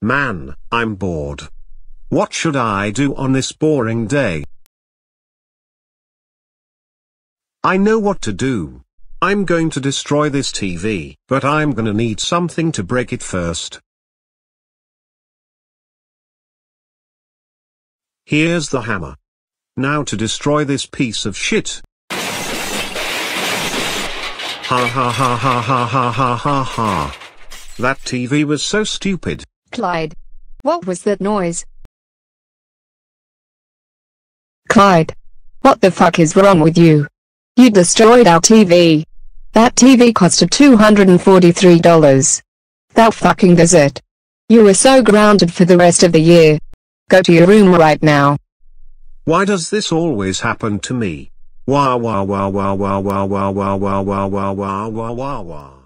Man, I'm bored. What should I do on this boring day? I know what to do. I'm going to destroy this TV, but I'm gonna need something to break it first. Here's the hammer. Now to destroy this piece of shit. Ha ha ha ha ha ha ha ha ha. That TV was so stupid. Clyde. What was that noise? Clyde. What the fuck is wrong with you? You destroyed our TV. That TV costed $243. That fucking does it. You were so grounded for the rest of the year. Go to your room right now. Why does this always happen to me? Wah wah wah wah wah wah wah wah wah wah wah wah wah wah wah.